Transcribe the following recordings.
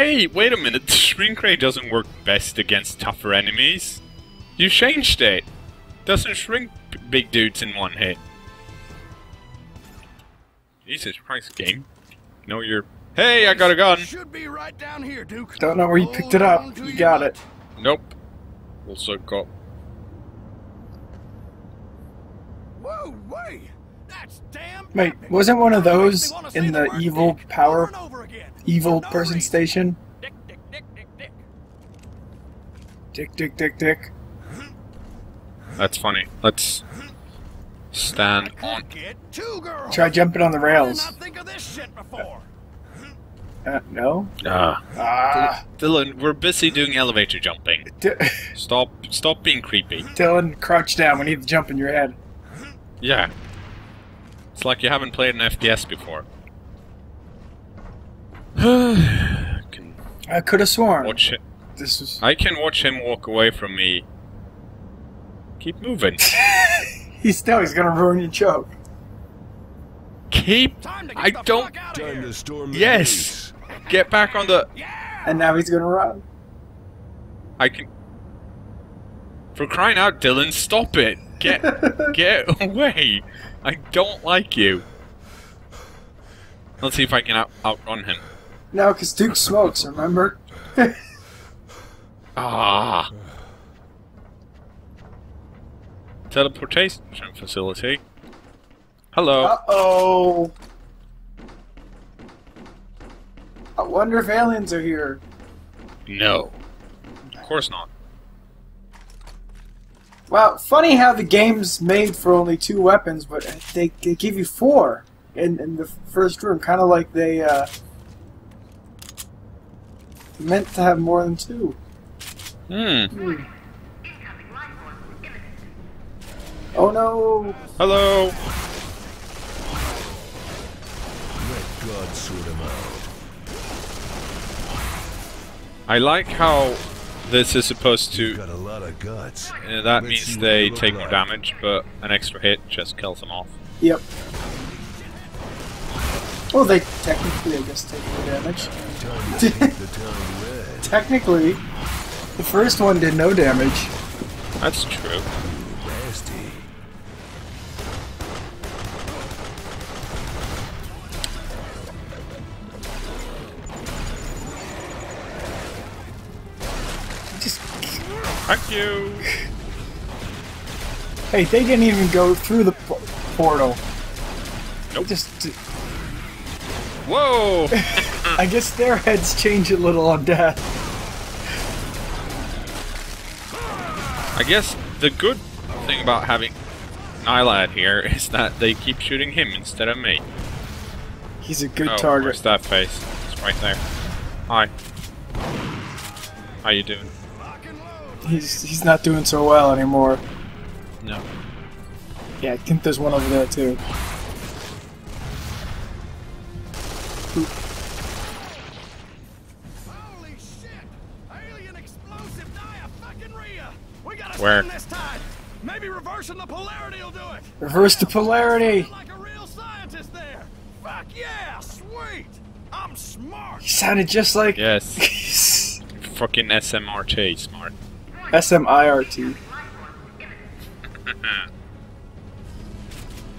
Hey, wait a minute. The shrink ray doesn't work best against tougher enemies. You changed it. Doesn't shrink big dudes in one hit. Jesus Christ, game. No, you're. Hey, I got a gun. Should be right down here, Duke. Don't know where you picked it up. Hold on to You got butt. it. Nope. Also got. Whoa, wait. That's damn Wait, wasn't one of those Makes me wanna say in the word evil dick power, over and over again. evil person station? Dick, dick, dick, dick, dick. Dick, dick, dick, dick. That's funny. Let's stand on. Could get two girls. Try jumping on the Why did rails. Think of this shit before? Uh, no? Ah, Ah. Dylan, we're busy doing elevator jumping. D- Stop, stop being creepy. Dylan, crouch down. We need to jump in your head. Yeah. It's like you haven't played an FPS before. Can I could have sworn watch it. this was. I can watch him walk away from me. Keep moving. He's still. He's gonna ruin your joke. Keep. Time to get I the don't. fuck out of here. to storm the Yes. Get back on the. And now he's gonna run. I can. For crying out, Dylan, stop it! Get, get away! I don't like you. Let's see if I can out- outrun him. No, because Duke smokes. Remember? Ah. Teleportation facility. Hello. Uh oh. I wonder if aliens are here. No. Of course not. Wow, funny how the game's made for only two weapons, but they, they give you four in, in the first room, kind of like they uh, meant to have more than two. Hmm. Hmm. Oh no! Hello. Let God sort him out. I like how this is supposed to. Got a lot of guts. Uh, that Let's means they they look take more like. damage, but an extra hit just kills them off. Yep. Well, they technically, I guess, take no damage. Time to paint the town red. Technically, the first one did no damage. That's true. Just Thank you. hey, they didn't even go through the portal. Nope. Just, Whoa. I guess their heads change a little on death. I guess the good thing about having Nylad here is that they keep shooting him instead of me. He's a good oh, target. Where's that face? It's right there. Hi. How you doing? Lock and load. He's he's not doing so well anymore. No. Yeah, I think there's one over there too. Where? stem this tide. Maybe reversing the polarity will do it. Reverse the polarity. Like a real scientist there. Fuck yeah, sweet. I'm smart. He sounded just like Yes. Fucking SMRT, smart. SMIRT.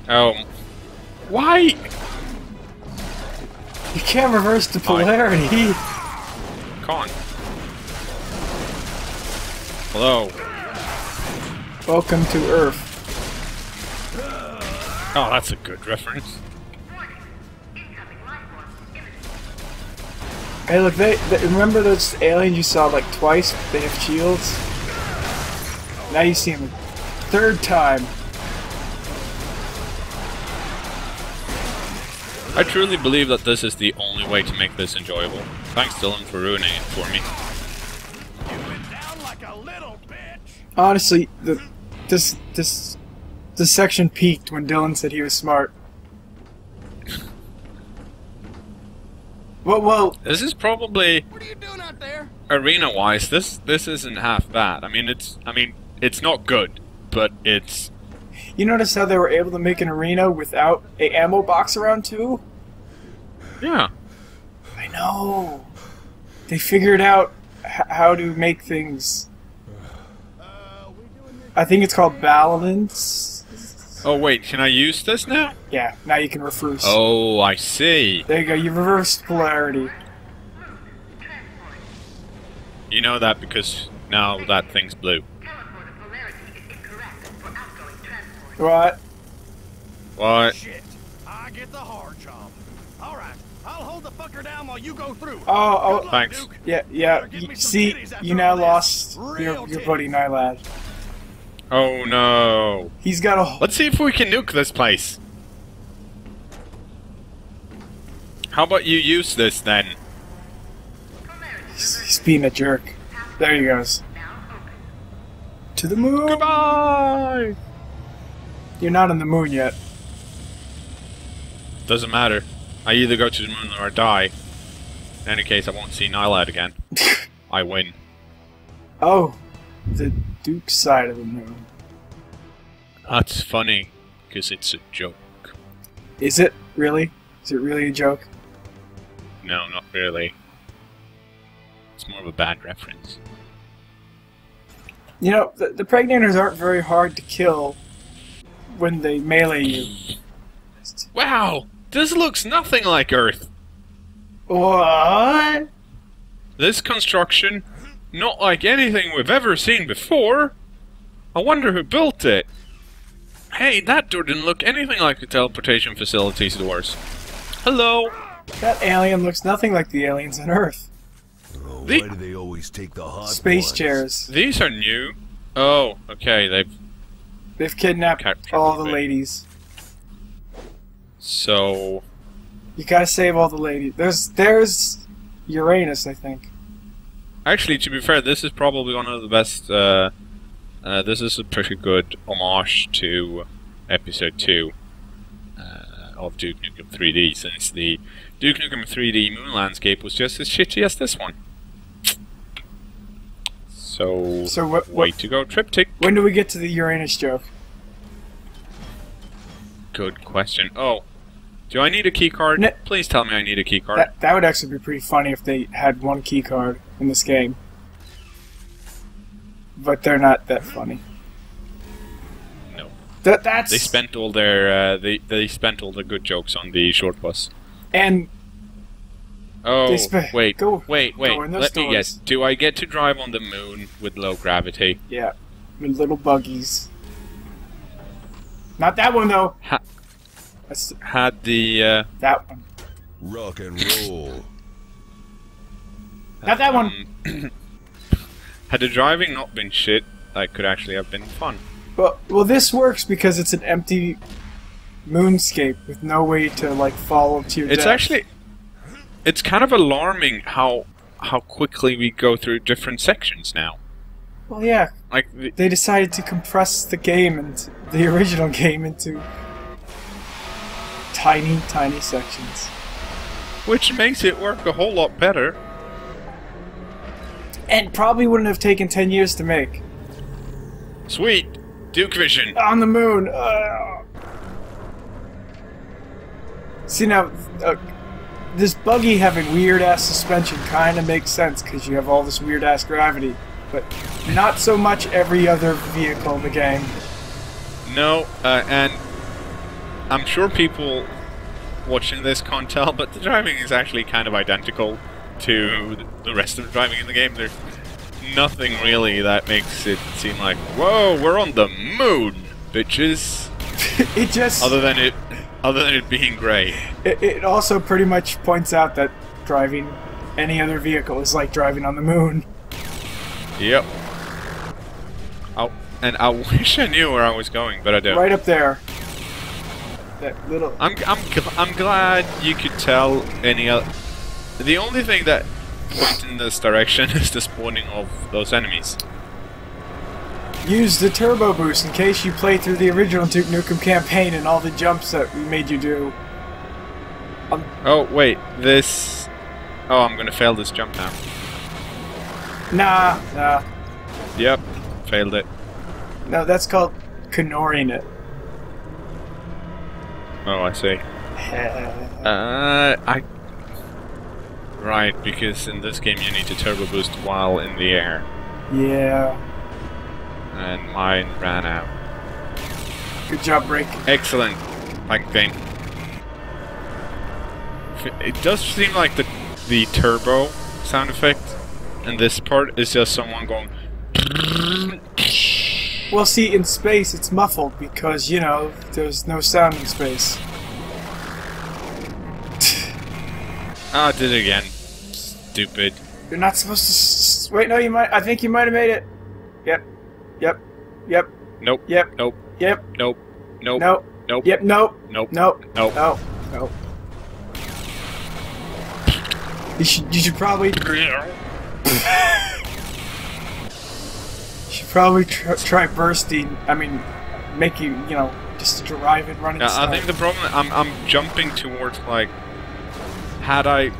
Oh. Why? You can't reverse the polarity. Con. Hello. Welcome to Earth. Oh, that's a good reference. Hey, look, they, they remember those aliens you saw like twice? They have shields. Now you see them a third time. I truly believe that this is the only way to make this enjoyable. Thanks, Dylan, for ruining it for me. You went down like a little bitch. Honestly, the this this this section peaked when Dylan said he was smart. Well, well, This is probably What are you doing out there? arena-wise. This this isn't half bad. I mean, it's I mean, it's not good, but it's you notice how they were able to make an arena without a ammo box around too? yeah. I know. they figured out h- how to make things. I think it's called balance. Oh wait, can I use this now? Yeah, now you can reverse. Oh, I see. There you go. You reversed polarity. You know that because now that thing's blue. What? What? Shit. I get the hard job. All right. I'll hold the fucker down while you go through. Oh, oh. Good luck, Thanks. Duke. Yeah, yeah. Better give y- me some see, you now lost your, your titties. buddy Nylad. Oh no. He's got a. Let's see if we can nuke this place. How about you use this then? He's, he's being a jerk. There he goes. To the moon. Goodbye! You're not on the moon yet. Doesn't matter. I either go to the moon or I die. In any case, I won't see Nylad again. I win. Oh, the Duke's side of the moon. That's funny, because it's a joke. Is it really? Is it really a joke? No, not really. It's more of a bad reference. You know, the, the pregnators aren't very hard to kill when they melee you. Wow! This looks nothing like Earth! What? This construction, not like anything we've ever seen before. I wonder who built it. Hey, that door didn't look anything like the teleportation facilities doors. Hello. That alien looks nothing like the aliens on Earth. Oh, The- why do they always take the hot Space ones? chairs. These are new. Oh, okay. They've They've kidnapped all the ladies. so You gotta save all the ladies. There's there's Uranus, I think. actually, to be fair, this is probably one of the best. Uh, uh, this is a pretty good homage to episode two uh, of Duke Nukem 3D, since the Duke Nukem 3D moon landscape was just as shitty as this one. So, So what, way what to go, Triptych. when do we get to the Uranus joke? Good question. Oh, do I need a key card? Ne- Please tell me I need a key card. That that would actually be pretty funny if they had one key card in this game. But they're not that funny. No. That that's They spent all their uh, they they spent all the good jokes on the short bus. and Oh wait, go- wait, wait. go in those Let me guess. Do I get to drive on the moon with low gravity? yeah, with little buggies. Not that one though. Ha- That's Had the uh, that one. Rock and roll. Not that one. um, had the driving not been shit, that could actually have been fun. Well, well, this works because it's an empty moonscape with no way to like follow to your. It's death. actually, it's kind of alarming how how quickly we go through different sections now. Well, yeah, Like the, they decided to compress the game and the original game into tiny, tiny sections. which makes it work a whole lot better. And probably wouldn't have taken 10 years to make. Sweet, Duke Vision. On the moon! Uh. See now, uh, this buggy having weird ass suspension kind of makes sense because you have all this weird ass gravity, but not so much every other vehicle in the game. No, uh, and I'm sure people watching this can't tell, but the driving is actually kind of identical to the rest of the driving in the game. There's nothing really that makes it seem like, whoa, we're on the moon, bitches. it just Other than it, other than it being grey. it, it also pretty much points out that driving any other vehicle is like driving on the moon. Yep. Oh, and I wish I knew where I was going, but I don't. Right up there. That little. I'm I'm I'm glad you could tell any other. The only thing that points in this direction is the spawning of those enemies. Use the turbo boost in case you play through the original Duke Nukem campaign and all the jumps that we made you do. Um, oh wait, this. Oh, I'm gonna fail this jump now. Nah, nah. Yep, failed it. No, that's called canoring it. Oh, I see. Uh, I. Right, because in this game you need to turbo boost while in the air, Yeah. and mine ran out. Good job, Break. Excellent. Like game. It does seem like the the turbo sound effect in this part is just someone going. Well, see, in space it's muffled because, you know, there's no sound in space. Ah, I did it again. Stupid. You're not supposed to. S- wait, no, you might. I think you might have made it. Yep. Yep. Yep. Nope. Yep. Nope. Yep. Nope. Nope. Nope. Nope. Yep. Nope. Nope. Nope. Nope. No. No. You should. You should probably. Should probably tr- try bursting. I mean, making. You know, just drive it, running. Yeah, I think the problem I'm I'm jumping towards like had I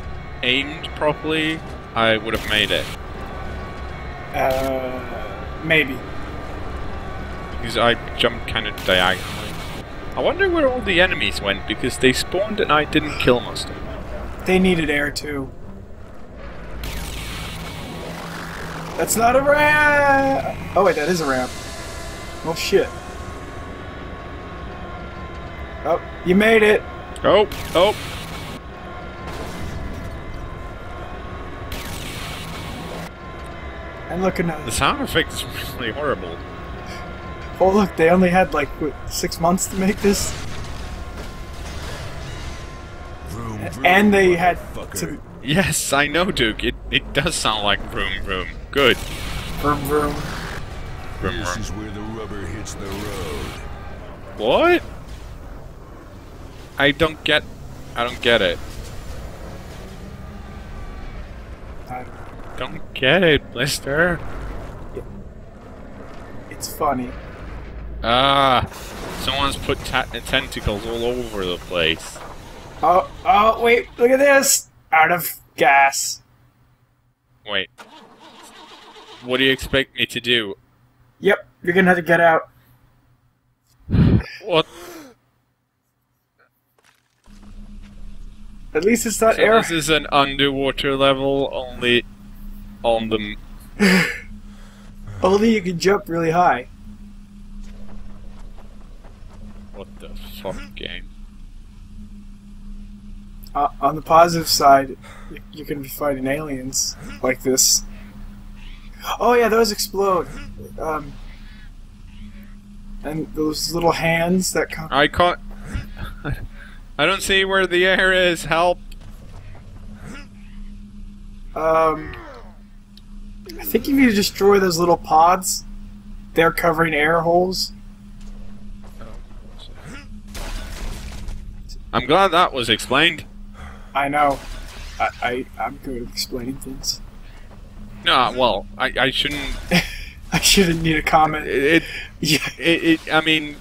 aimed properly, I would have made it. Uh, maybe. Because I jumped kind of diagonally. I wonder where all the enemies went because they spawned and I didn't kill most of them. They needed air too. That's not a ramp. Oh wait, that is a ramp. Oh shit. Oh, you made it. Oh, oh, And looking at the sound effect is really horrible. Oh look, they only had like what, six months to make this, Vroom, vroom, and they had motherfucker. to Yes, I know, Duke. It it does sound like vroom vroom. Good. vroom vroom. Vroom This vroom. is where the rubber hits the road. What? I don't get. I don't get it. I don't get it, Blister. It's funny. Ah, someone's put tentacles all over the place. Oh, oh wait, look at this! Out of gas. Wait. What do you expect me to do? Yep, you're gonna have to get out. What? At least it's not So air. this is an underwater level only on the. Only you can jump really high. What the fuck game? Uh, on the positive side, you're gonna be fighting aliens like this. Oh yeah, those explode. Um, and those little hands that come. I can't. I don't see where the air is. Help! Um, I think if you destroy those little pods, they're covering air holes. I'm glad that was explained. I know. I, I I'm good at explaining things. No, well, I, I shouldn't. I shouldn't need a comment. It, Yeah. it, it, I mean,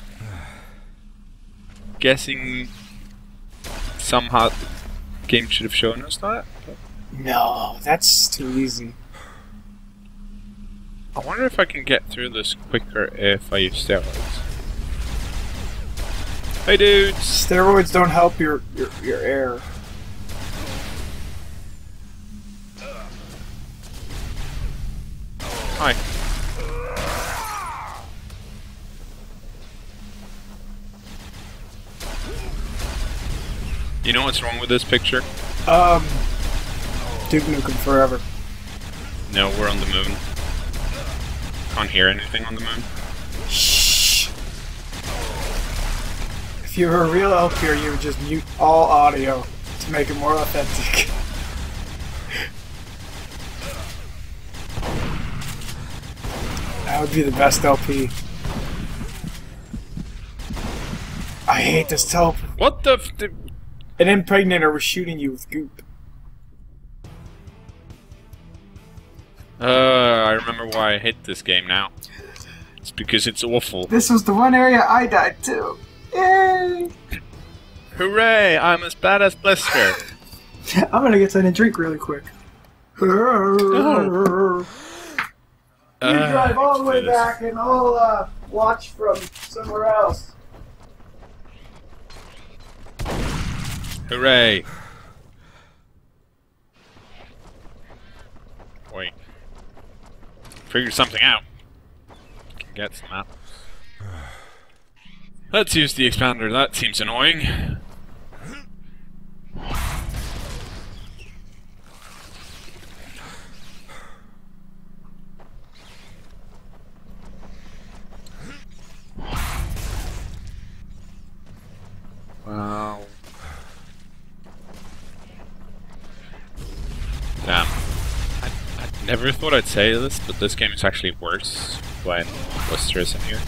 guessing somehow the game should have shown us that. No, that's too easy. I wonder if I can get through this quicker if I use steroids. Hey dude! Steroids don't help your your, your air. Know what's wrong with this picture? Um, Duke Nukem Forever. No, we're on the moon. Can't hear anything on the moon. Shh. If you were a real LPer, you would just mute all audio to make it more authentic. that would be the best LP. I hate this teleport. What the f- the- An impregnator was shooting you with goop. Uh, I remember why I hate this game now. It's because it's awful. This was the one area I died to. Yay! Hooray! I'm as bad as Blister. I'm gonna get something to drink really quick. You Uh, drive all the way this. back and I'll uh, watch from somewhere else. Hooray! Wait. Figure something out. Can get some that. Let's use the expander, that seems annoying. Never thought I'd say this, but this game is actually worse when Blister is in here.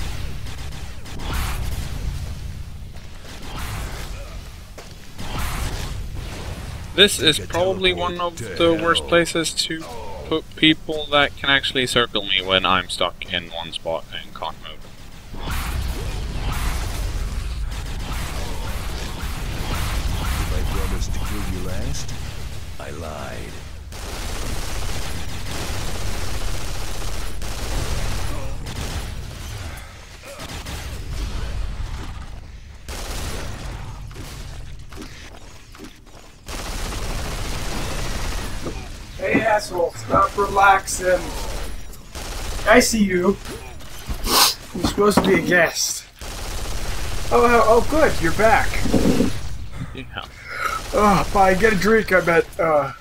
This is probably one of the worst places to put people that can actually circle me when I'm stuck in one spot in con mode. If I promised to kill you last, I lied. Hey, asshole, stop relaxing. I see you. You're supposed to be a guest. Oh, oh, oh, good, you're back. Yeah. Oh, fine, get a drink, I bet. Uh,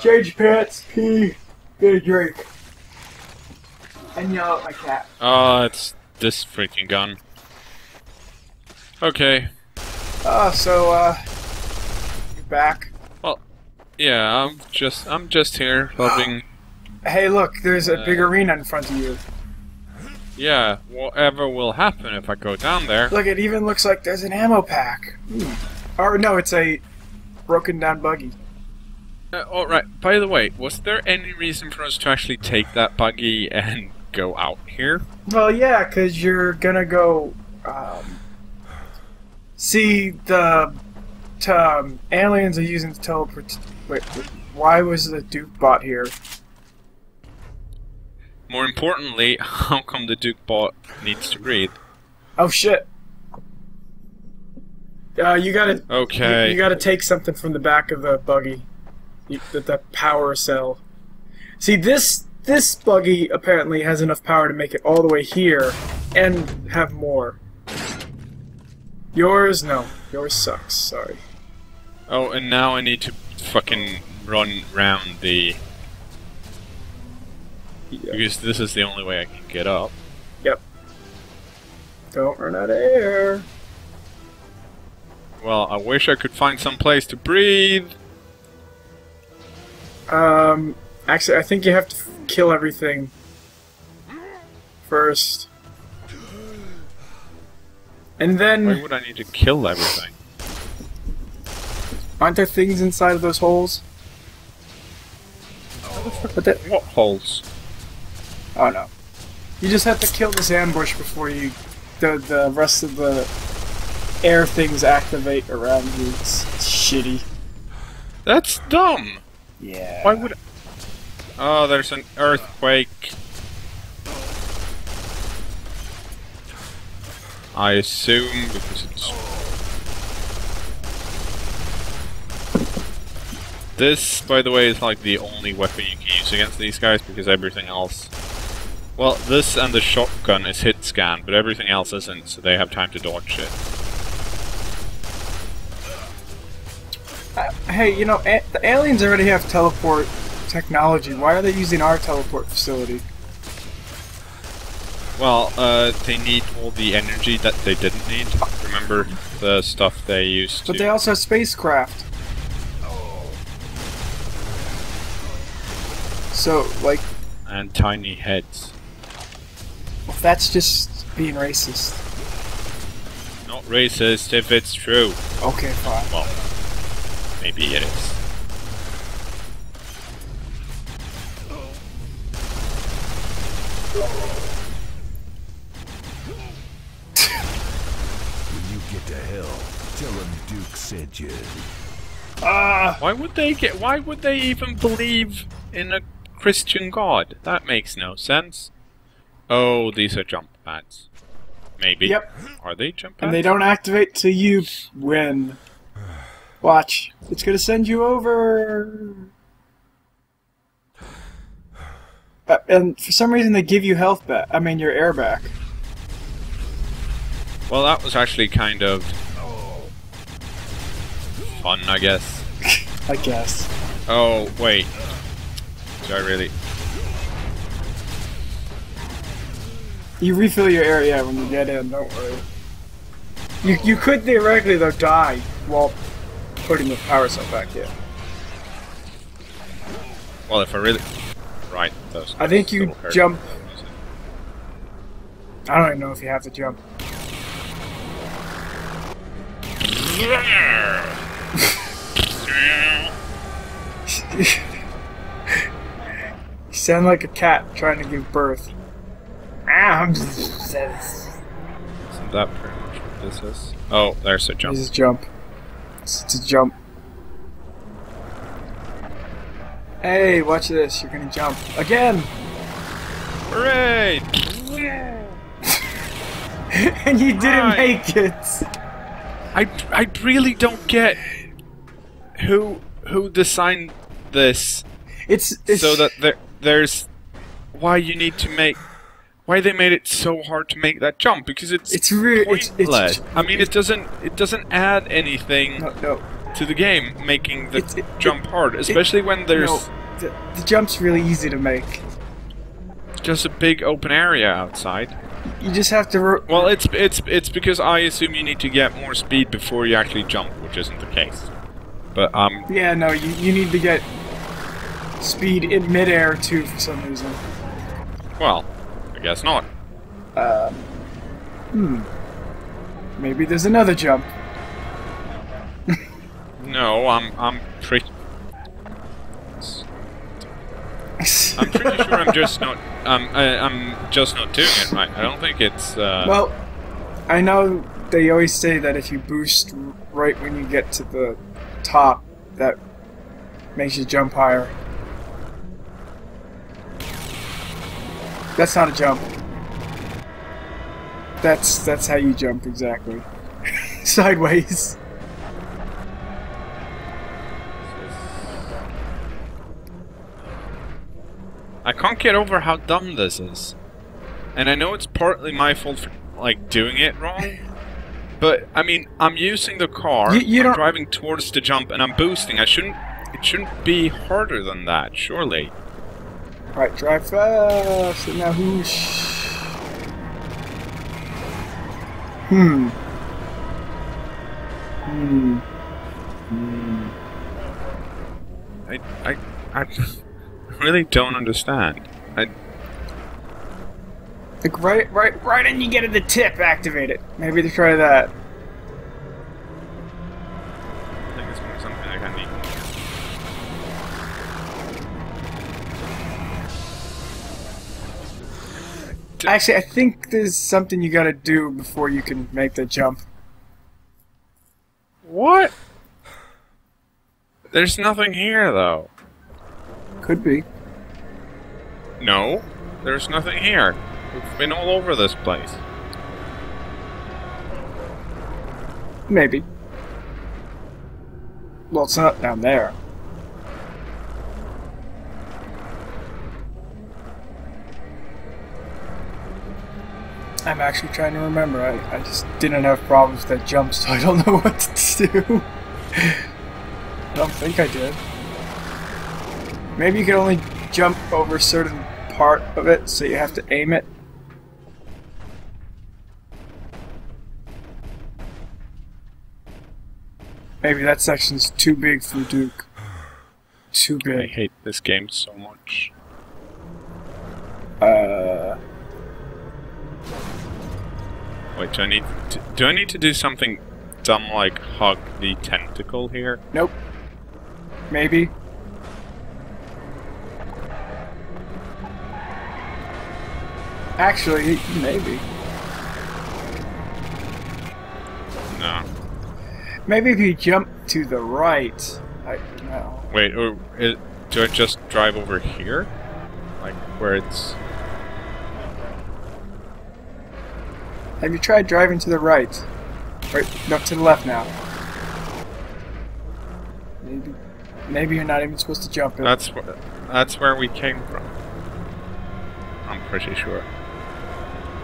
change pants, pee, get a drink. And yell at my cat. Oh, it's this freaking gun. Okay. Oh, so, uh, you're back. Yeah, I'm just I'm just here helping. Hey, look, there's a big Uh. arena in front of you. Yeah, whatever will happen if I go down there. Look, it even looks like there's an ammo pack. Hmm. Or, no, it's a broken down buggy. Uh, all right. By the way, was there any reason for us to actually take that buggy and go out here? Well, yeah, because you're gonna go um, see the um, aliens are using the teleport. Wait, why was the Duke bot here? More importantly, how come the Duke bot needs to breathe? Oh shit! Uh, you gotta Okay. you, you gotta take something from the back of the buggy, you, the, the power cell. See this this buggy apparently has enough power to make it all the way here and have more. Yours, no. Yours sucks. Sorry. Oh, and now I need to fucking run round the. Because this is the only way I can get up. Yep. Don't run out of air. Well, I wish I could find some place to breathe. Um, actually, I think you have to kill everything first, and then... Why would I need to kill everything? Aren't there things inside of those holes? But that, What holes? oh no, you just have to kill this ambush before you the the rest of the air things activate around you. It's, it's shitty. That's dumb. Yeah. Why would? Oh, there's an earthquake. I assume because it's. This, by the way, is like the only weapon you can use against these guys because everything else. Well, this and the shotgun is hit scan, but everything else isn't, so they have time to dodge it. Uh, hey, you know, a- the aliens already have teleport technology. Why are they using our teleport facility? Well, uh, they need all the energy that they didn't need. Remember the stuff they used to. But they also have spacecraft. So, like, and tiny heads. that's just being racist. Not racist if it's true. Okay, fine. Well, maybe it is. When you get to hell, tell him Duke sent you. Ah! Why would they get? Why would they even believe in a Christian God? That makes no sense. Oh, these are jump pads. Maybe. Yep. Are they jump pads? and they don't activate till you win. Watch. It's gonna send you over. Uh, and for some reason they give you health back. I mean, your air back. Well, that was actually kind of fun, I guess. I guess. Oh, wait. I really? You refill your area when you get in. Don't worry. You you could theoretically though die while putting the power cell back in. Well, if I really... Right, those I think you jump. I don't even know if you have to jump. you sound like a cat trying to give birth. Ah, I'm just. Isn't that pretty much what this is? Oh, there's a jump. This is jump. It's, a jump. Hey, watch this. You're gonna jump again, Hooray! and you didn't Right. make it. I, I really don't get who who designed this It's, it's so that there there's why you need to make why they made it so hard to make that jump because it's It's really it's- it's-. I mean, it doesn't it doesn't add anything no no. to the game, making the It's- it- jump hard, especially when there's no. The, the jump's really easy to make. just a big open area outside. You just have to. Well, it's it's it's because I assume you need to get more speed before you actually jump, which isn't the case. But um, yeah, no. You you need to get speed in midair too for some reason. well, I guess not. Um, hmm. Maybe there's another jump. No, I'm I'm pretty I'm pretty sure I'm just not um I, I'm just not doing it right. I don't think it's uh well, I know they always say that if you boost right when you get to the top, that makes you jump higher. That's not a jump. That's that's how you jump exactly. Sideways. I can't get over how dumb this is. And I know it's partly my fault for like doing it wrong. But I mean, I'm using the car, You- you I'm driving towards the jump and I'm boosting. I shouldn't it shouldn't be harder than that, surely. Alright, drive fast and now whoosh. Hmm. Hmm. Hmm. I I I really don't understand. I Like right, right, right, and you get at the tip. Activate it. Maybe to try that. Actually, I think there's something you gotta do before you can make the jump. What? There's nothing here though. Could be. No, there's nothing here. We've been all over this place. Maybe. Well, it's not down there. I'm actually trying to remember. I, I just didn't have problems with that jump, so I don't know what to do. I don't think I did. Maybe you can only jump over a certain part of it, so you have to aim it. Maybe that section's too big for Duke. Too big. I hate this game so much. Uh, Wait, do I need to, do I need to do something dumb like hug the tentacle here? nope. Maybe. Actually, maybe. No. Maybe if you jump to the right. I no. Wait, or it, do I just drive over here? Like where it's Have you tried driving to the right? Right, no, to the left now. Maybe, maybe you're not even supposed to jump it. that's where that's where we came from. I'm pretty sure.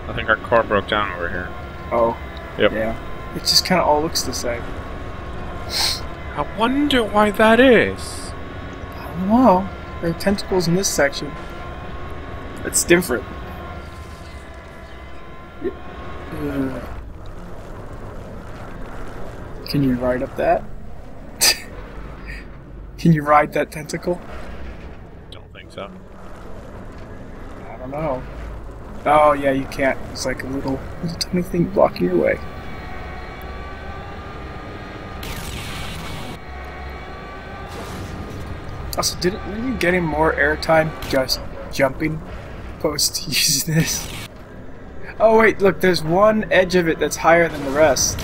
I think our car broke down over here. Oh, Yep. yeah. It just kind of all looks the same. I wonder why that is. I don't know. There are tentacles in this section. It's different. Y- uh, Can you ride up that? Can you ride that tentacle? Don't think so. I don't know. Oh yeah, you can't. It's like a little, little tiny thing blocking your way. Also, didn't, didn't you getting more airtime just jumping post using this? Oh wait, look, there's one edge of it that's higher than the rest.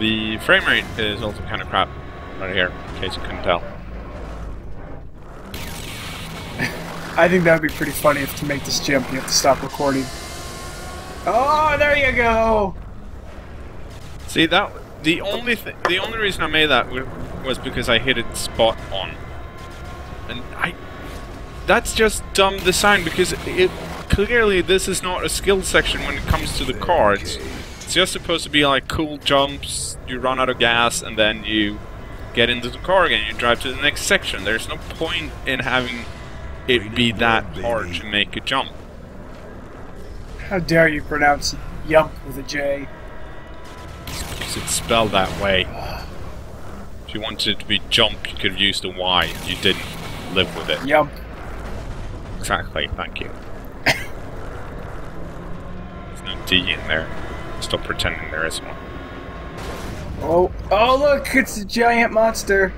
The frame rate is also kind of crap right here, in case you couldn't tell. I think that would be pretty funny if to make this jump you have to stop recording. Oh, there you go! See that the only th- the only reason I made that was because I hit it spot on, and I that's just dumb design because it clearly this is not a skill section when it comes to the car. It's, it's just supposed to be like cool jumps. You run out of gas and then you get into the car again. You drive to the next section. There's no point in having it be that hard to make a jump. How dare you pronounce yump with a J? It's spelled that way. If you wanted it to be jump, you could have used a Y. You didn't live with it. Yump. Exactly, thank you. There's no D in there. Stop pretending there is one. Oh, oh look, it's a giant monster.